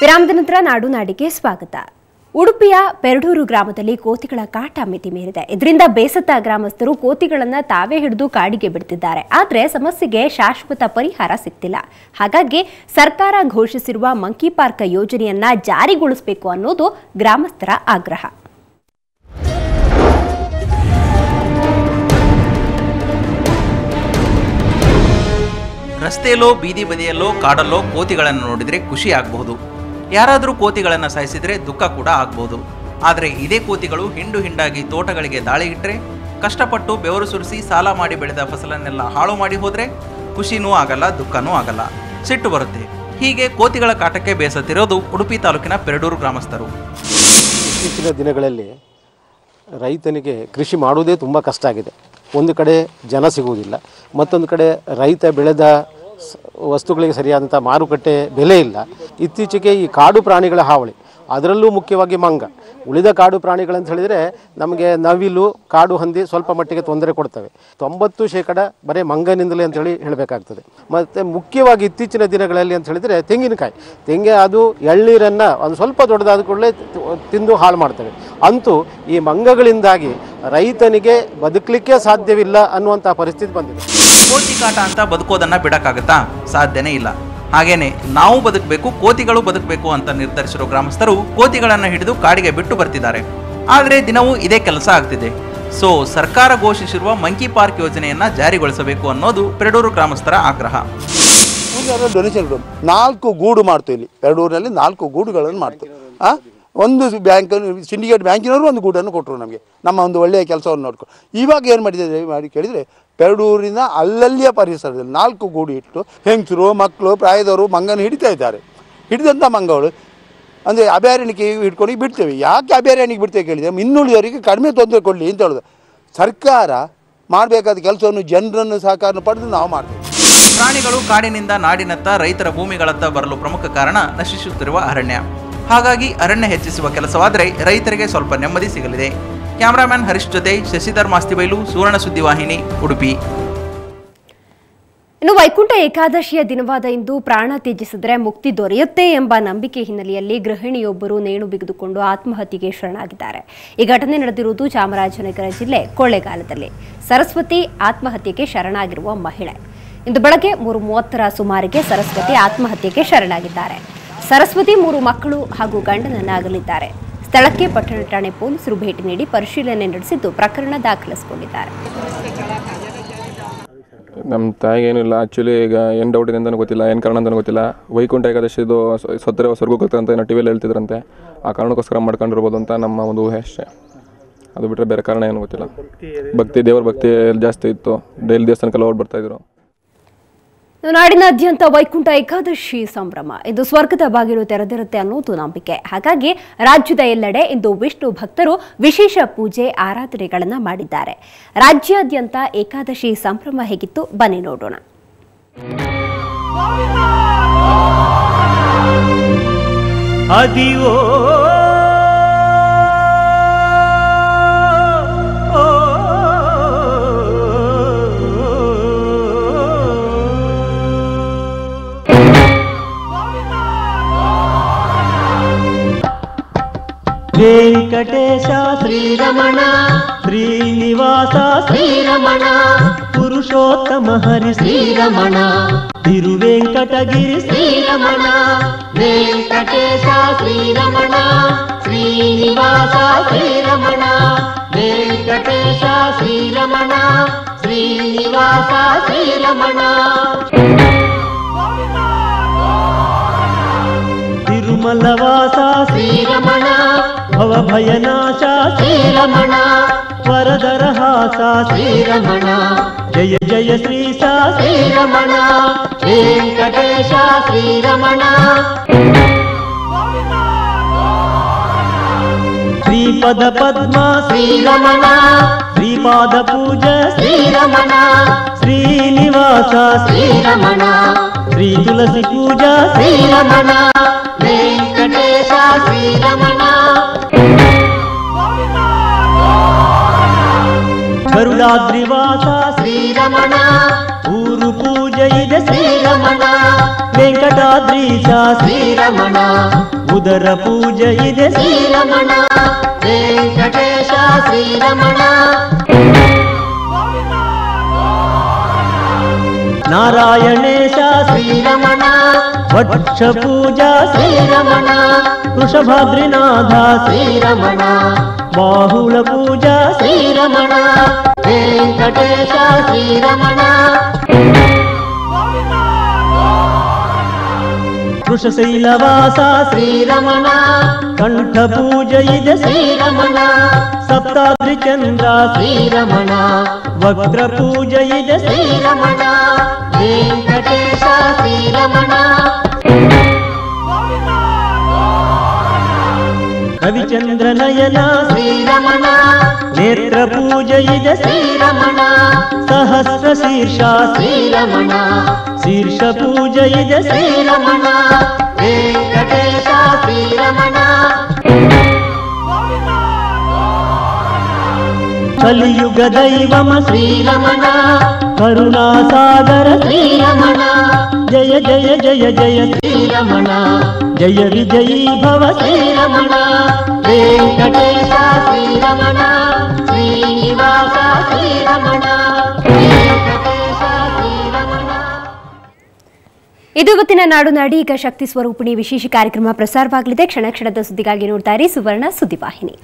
ವಿರಾಮದ ನಂತರ ನಾಡು ನಾಡಿಗೆ ಸ್ವಾಗತ. ಉಡುಪಿಯ ಪೆರಡೂರು ಗ್ರಾಮದಲ್ಲಿ ಕೋತಿಗಳ ಕಾಟ ಮಿತಿ ಮೀರಿದೆ. ಇದರಿಂದ ಬೇಸತ್ತ ಗ್ರಾಮಸ್ಥರು ಕೋತಿಗಳನ್ನು ತಾವೇ ಹಿಡಿದು ಕಾಡಿಗೆ ಬಿಡ್ತಿದ್ದಾರೆ. ಆದರೆ ಸಮಸ್ಯೆಗೆ ಶಾಶ್ವತ ಪರಿಹಾರ ಸಿಗ್ತಿಲ್ಲ. ಹಾಗಾಗಿ ಸರ್ಕಾರ ಘೋಷಿಸಿರುವ ಮಂಕಿ ಪಾರ್ಕ್ ಯೋಜನೆಯನ್ನ ಜಾರಿಗೊಳಿಸಬೇಕು ಅನ್ನೋದು ಗ್ರಾಮಸ್ಥರ ಆಗ್ರಹ. ರಸ್ತೆಯಲ್ಲೋ, ಬೀದಿ ಬದಿಯಲ್ಲೋ, ಕಾಡಲ್ಲೋ ಕೋತಿಗಳನ್ನು ನೋಡಿದರೆ ಖುಷಿ ಆಗಬಹುದು. ಯಾರಾದರೂ ಕೋತಿಗಳನ್ನು ಸಾಯಿಸಿದರೆ ದುಃಖ ಕೂಡ ಆಗ್ಬೋದು. ಆದರೆ ಇದೇ ಕೋತಿಗಳು ಹಿಂಡು ಹಿಂಡಾಗಿ ತೋಟಗಳಿಗೆ ದಾಳಿ ಇಟ್ಟರೆ ಕಷ್ಟಪಟ್ಟು ಬೆವರು ಸುರಿಸಿ ಸಾಲ ಮಾಡಿ ಬೆಳೆದ ಫಸಲನ್ನೆಲ್ಲ ಹಾಳು ಮಾಡಿ ಹೋದರೆ ಖುಷಿನೂ ಆಗಲ್ಲ, ದುಃಖನೂ ಆಗಲ್ಲ. ಸಿಟ್ಟು ಬರುತ್ತೆ. ಹೀಗೆ ಕೋತಿಗಳ ಕಾಟಕ್ಕೆ ಬೇಸತ್ತಿರೋದು ಉಡುಪಿ ತಾಲೂಕಿನ ಪೆರಡೂರು ಗ್ರಾಮಸ್ಥರು. ಇತ್ತೀಚಿನ ದಿನಗಳಲ್ಲಿ ರೈತನಿಗೆ ಕೃಷಿ ಮಾಡುವುದೇ ತುಂಬ ಕಷ್ಟ ಆಗಿದೆ. ಒಂದು ಕಡೆ ಜನ ಸಿಗುವುದಿಲ್ಲ, ಮತ್ತೊಂದು ಕಡೆ ರೈತ ಬೆಳೆದ ವಸ್ತುಗಳಿಗೆ ಸರಿಯಾದಂಥ ಮಾರುಕಟ್ಟೆ ಬೆಲೆ ಇಲ್ಲ. ಇತ್ತೀಚೆಗೆ ಈ ಕಾಡು ಪ್ರಾಣಿಗಳ ಹಾವಳಿ, ಅದರಲ್ಲೂ ಮುಖ್ಯವಾಗಿ ಮಂಗ. ಉಳಿದ ಕಾಡು ಪ್ರಾಣಿಗಳಂತ ಹೇಳಿದರೆ ನಮಗೆ ನವಿಲು, ಕಾಡು ಹಂದಿ ಸ್ವಲ್ಪ ಮಟ್ಟಿಗೆ ತೊಂದರೆ ಕೊಡ್ತವೆ. ತೊಂಬತ್ತು ಶೇಕಡ ಬರೀ ಮಂಗನಿಂದಲೇ ಅಂತೇಳಿ ಹೇಳಬೇಕಾಗ್ತದೆ. ಮತ್ತು ಮುಖ್ಯವಾಗಿ ಇತ್ತೀಚಿನ ದಿನಗಳಲ್ಲಿ ಅಂತ ಹೇಳಿದರೆ ತೆಂಗಿನಕಾಯಿ. ತೆಂಗೆ ಅದು ಎಳ್ನೀರನ್ನು ಒಂದು ಸ್ವಲ್ಪ ದೊಡ್ಡದಾದ ಕೂಡಲೇ ತಿಂದು ಹಾಳು ಮಾಡ್ತವೆ. ಅಂತೂ ಈ ಮಂಗಗಳಿಂದಾಗಿ ರೈತನಿಗೆ ಬದುಕಲಿಕ್ಕೆ ಸಾಧ್ಯವಿಲ್ಲ ಅನ್ನುವಂಥ ಪರಿಸ್ಥಿತಿ ಬಂದಿದೆ. ಕೋತಿ ಕಾಟ ಅಂತ ಬದುಕೋದನ್ನ ಬಿಡಕ್ಕಾಗತ್ತಾ? ಸಾಧ್ಯನೇ ಇಲ್ಲ. ಹಾಗೇನೆ, ನಾವು ಬದುಕಬೇಕು, ಕೋತಿಗಳು ಬದುಕಬೇಕು ಅಂತ ನಿರ್ಧರಿಸಿರೋ ಗ್ರಾಮಸ್ಥರು ಕೋತಿಗಳನ್ನು ಹಿಡಿದು ಕಾಡಿಗೆ ಬಿಟ್ಟು ಬರ್ತಿದ್ದಾರೆ. ಆದರೆ ದಿನವೂ ಇದೇ ಕೆಲಸ ಆಗ್ತಿದೆ. ಸೊ ಸರ್ಕಾರ ಘೋಷಿಸಿರುವ ಮಂಕಿ ಪಾರ್ಕ್ ಯೋಜನೆಯನ್ನ ಜಾರಿಗೊಳಿಸಬೇಕು ಅನ್ನೋದು ಪೆರಡೂರು ಗ್ರಾಮಸ್ಥರ ಆಗ್ರಹ. ನಾಲ್ಕು ಗೂಡು ಮಾಡ್ತೀವಿ ಇಲ್ಲಿ. ಪೆರಡೂರಿನಲ್ಲಿ ನಾಲ್ಕು ಗೂಡುಗಳನ್ನು ಮಾಡ್ತೀವಿ. ಒಂದು ಬ್ಯಾಂಕ್ ಸಿಂಡಿಕೇಟ್ ಬ್ಯಾಂಕಿನವರು ಒಂದು ಗೂಡನ್ನು ಕೊಟ್ಟರು ನಮಗೆ. ನಮ್ಮ ಒಂದು ಒಳ್ಳೆಯ ಕೆಲಸವನ್ನು ನೋಡ್ಕೊ ಇವಾಗ ಏನು ಮಾಡಿದ್ದಾರೆ ಮಾಡಿ ಕೇಳಿದರೆ, ಪೆರಡೂರಿನ ಅಲ್ಲಲ್ಲಿಯ ಪರಿಸರದಲ್ಲಿ ನಾಲ್ಕು ಗೂಡು ಇಟ್ಟು ಹೆಂಗಸರು ಮಕ್ಕಳು ಪ್ರಾಯದವರು ಮಂಗನ ಹಿಡಿತಾ ಇದ್ದಾರೆ. ಹಿಡಿದಂಥ ಮಂಗಗಳು, ಅಂದರೆ ಅಭಯಾರಣ್ಯಕ್ಕೆ ಹಿಡ್ಕೊಂಡು ಬಿಡ್ತೇವೆ. ಯಾಕೆ ಅಭಯಾರಣ್ಯಕ್ಕೆ ಬಿಡ್ತೇವೆ ಕೇಳಿದರೆ ಇನ್ನುಳಿದವರಿಗೆ ಕಡಿಮೆ ತೊಂದರೆ ಕೊಡಲಿ ಅಂತ ಹೇಳೋದು. ಸರ್ಕಾರ ಮಾಡಬೇಕಾದ ಕೆಲಸವನ್ನು ಜನರನ್ನು ಸಹಕಾರ ಪಡೆದು ನಾವು ಮಾಡ್ತೇವೆ. ಪ್ರಾಣಿಗಳು ಕಾಡಿನಿಂದ ನಾಡಿನತ್ತ, ರೈತರ ಭೂಮಿಗಳತ್ತ ಬರಲು ಪ್ರಮುಖ ಕಾರಣ ನಶಿಸುತ್ತಿರುವ ಅರಣ್ಯ. ಹಾಗಾಗಿ ಅರಣ್ಯ ಹೆಚ್ಚಿಸುವ ಕೆಲಸವಾದರೆ ರೈತರಿಗೆ ಸ್ವಲ್ಪ ನೆಮ್ಮದಿ ಸಿಗಲಿದೆ. ಕ್ಯಾಮರಾಮ್ಯಾನ್ ಹರೀಶ್ ಜೊತೆ ಶಶಿಧರ್ ಮಾಸ್ತಿಬೈಲು, ಸುವರ್ಣ ಸುದ್ದಿವಾಹಿನಿ ಉಡುಪಿ. ಇನ್ನು ವೈಕುಂಠ ಏಕಾದಶಿಯ ದಿನವಾದ ಇಂದು ಪ್ರಾಣ ತ್ಯಜಿಸಿದರೆ ಮುಕ್ತಿ ದೊರೆಯುತ್ತೆ ಎಂಬ ನಂಬಿಕೆ ಹಿನ್ನೆಲೆಯಲ್ಲಿ ಗೃಹಿಣಿಯೊಬ್ಬರು ನೇಣು ಬಿಗಿದುಕೊಂಡು ಆತ್ಮಹತ್ಯೆಗೆ ಶರಣಾಗಿದ್ದಾರೆ. ಈ ಘಟನೆ ನಡೆದಿರುವುದು ಚಾಮರಾಜನಗರ ಜಿಲ್ಲೆ ಕೊಳ್ಳೇಗಾಲದಲ್ಲಿ. ಸರಸ್ವತಿ ಆತ್ಮಹತ್ಯೆಗೆ ಶರಣಾಗಿರುವ ಮಹಿಳೆ. ಇಂದು ಬೆಳಗ್ಗೆ ಮೂರು ಮೂವತ್ತರ ಸುಮಾರಿಗೆ ಸರಸ್ವತಿ ಆತ್ಮಹತ್ಯೆಗೆ ಶರಣಾಗಿದ್ದಾರೆ. ಸರಸ್ವತಿ ಮೂರು ಮಕ್ಕಳು ಹಾಗೂ ಗಂಡನನ್ನಾಗಲಿದ್ದಾರೆ. ಸ್ಥಳಕ್ಕೆ ಪಟ್ಟಣ ಠಾಣೆ ಪೊಲೀಸರು ಭೇಟಿ ನೀಡಿ ಪರಿಶೀಲನೆ ನಡೆಸಿದ್ದು ಪ್ರಕರಣ ದಾಖಲಿಸಿಕೊಂಡಿದ್ದಾರೆ. ನಮ್ಮ ತಾಯಿಗೆ ಏನಿಲ್ಲ ಆ್ಯಕ್ಚುಲಿ ಈಗ ಏನು ಡೌಟ್ ಇದೆ ಅಂತಲೂ ಗೊತ್ತಿಲ್ಲ, ಏನು ಕಾರಣ ಅಂತಲೂ ಗೊತ್ತಿಲ್ಲ. ವೈಕುಂಠ ಏಕಾದಶಿದು ಸತ್ತರೆ ಸ್ವರ್ಗಕ್ಕೆ ಅಂತ ಏನೋ ಟಿ ವಿಯಲ್ಲಿ ಹೇಳ್ತಿದ್ರಂತೆ. ಆ ಕಾರಣಕ್ಕೋಸ್ಕರ ಮಾಡ್ಕೊಂಡಿರ್ಬೋದು ಅಂತ ನಮ್ಮ ಒಂದು ಊಹೆ ಅಷ್ಟೇ. ಅದು ಬಿಟ್ಟರೆ ಬೇರೆ ಕಾರಣ ಏನು ಗೊತ್ತಿಲ್ಲ. ಭಕ್ತಿ ದೇವರ ಭಕ್ತಿ ಜಾಸ್ತಿ ಇತ್ತು. ಡೈಲಿ ದೇವಸ್ಥಾನಕ್ಕೆಲ್ಲ ಓಡ್ ಬರ್ತಾಯಿದ್ರು ನಾಡಿನಾದ್ಯಂತ ವೈಕುಂಠ ಏಕಾದಶಿ ಸಂಭ್ರಮ. ಇದು ಸ್ವರ್ಗದ ಬಾಗಿಲು ತೆರೆದಿರುತ್ತೆ ಅನ್ನೋದು ನಂಬಿಕೆ. ಹಾಗಾಗಿ ರಾಜ್ಯದ ಎಲ್ಲೆಡೆ ಇಂದು ವಿಷ್ಣು ಭಕ್ತರು ವಿಶೇಷ ಪೂಜೆ, ಆರಾಧನೆಗಳನ್ನು ಮಾಡಿದ್ದಾರೆ. ರಾಜ್ಯಾದ್ಯಂತ ಏಕಾದಶಿ ಸಂಭ್ರಮ ಹೇಗಿತ್ತು? ಬನ್ನಿ ನೋಡೋಣ. ಅದಿವೋ వెంకటేశ శ్రీరమణ. శ్రీనివాస శ్రీరమణ. పురుషోత్తమ హరి శ్రీరమణ. తిరువెంకటగిరి శ్రీరమణ. వెంకటేశ శ్రీరమణ. శ్రీనివాస శ్రీరమణ. వెంకటేశ శ్రీరమణ. శ్రీనివాస శ్రీరమణ. తిరుమలవాస శ్రీరమణ. భవభయనాశా శ్రీరమణ వరదరహాస శ్రీరమణ జయ జయ శ్రీ సా శ్రీరమణ వెంకటేశ శ్రీరమణ శ్రీపద పద్మ శ్రీరమణ శ్రీపాద పూజ శ్రీరమణ శ్రీనివాస శ్రీరమణ శ్రీ తులసి పూజ శ్రీరమణ వెంకటేశ శ్రీరమణ శ్రీరాద్రివాస. శ్రీరమణ. ఊరు పూజ ఇద శ్రీరమణ. వెంకటాద్రీశ శ్రీరమణ. ఉదర పూజ ఇద శ్రీరమణ. వెంకటేశ శ్రీరమణ. నారాయణేశ శ్రీరమణ. వక్ష పూజ శ్రీరమణ. వృషభాద్రినాథ శ్రీరమణ. బాహుల పూజ శ్రీరమణ. శ్రీరమణ. వృషశైలవాస శ్రీరమణ. కంఠ పూజ ఇద శ్రీరమణ. సప్తాద్రి చంద్ర శ్రీరమణ. వక్ర పూజ ఇద శ్రీరమణ. శ్రీరమణ. రవిచంద్రనయన శ్రీరమణ. నేత్ర పూజ ఇద. శ్రీరమణ. సహస్ర శీర్ష. శ్రీరమణ. శీర్ష పూజ ఇద. శ్రీరమణ. కలియుగ దైవమ. శ్రీరమణ. కరుణాసాగర. శ్రీరమణ. ಜಯ ಜಯ ಜಯ ಜಯ ಶ್ರೀರಮಣ, ಜಯ ವಿಜಯೀ ಭವ ಶ್ರೀರಮಣ. ವೆಂಕಟೇಶ ಶ್ರೀರಮಣ, ಶ್ರೀನಿವಾಸ ಶ್ರೀರಮಣ ಇದು ಗೊತ್ತಿನ ನಾಡು ನಾಡಿ, ಈಗ ಶಕ್ತಿ ಸ್ವರೂಪಿಣಿ ವಿಶೇಷ ಕಾರ್ಯಕ್ರಮ ಪ್ರಸಾರವಾಗಲಿದೆ. ಕ್ಷಣ ಕ್ಷಣದ ಸುದ್ದಿಗಾಗಿ ನೋಡ್ತಾ ಇರಿ ಸುವರ್ಣ ಸುದ್ದಿವಾಹಿನಿ.